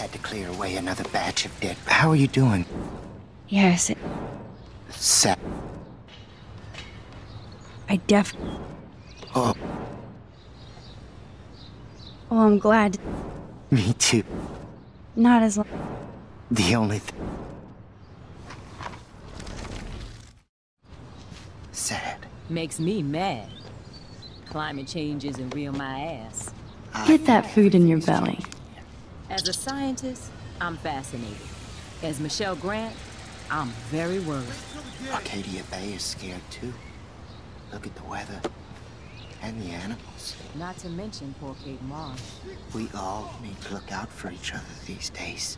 had to clear away another batch of dead. How are you doing? Yes, it, Sa- I def. Oh, Oh, I'm glad. me too. Not as long. The only thing. Sad. Makes me mad. Climate change isn't real my ass. Get that food in your belly. As a scientist, I'm fascinated. As Michelle Grant, I'm very worried. Arcadia Bay is scared too. Look at the weather. And the animals. Not to mention poor Kate Marsh. We all need to look out for each other these days.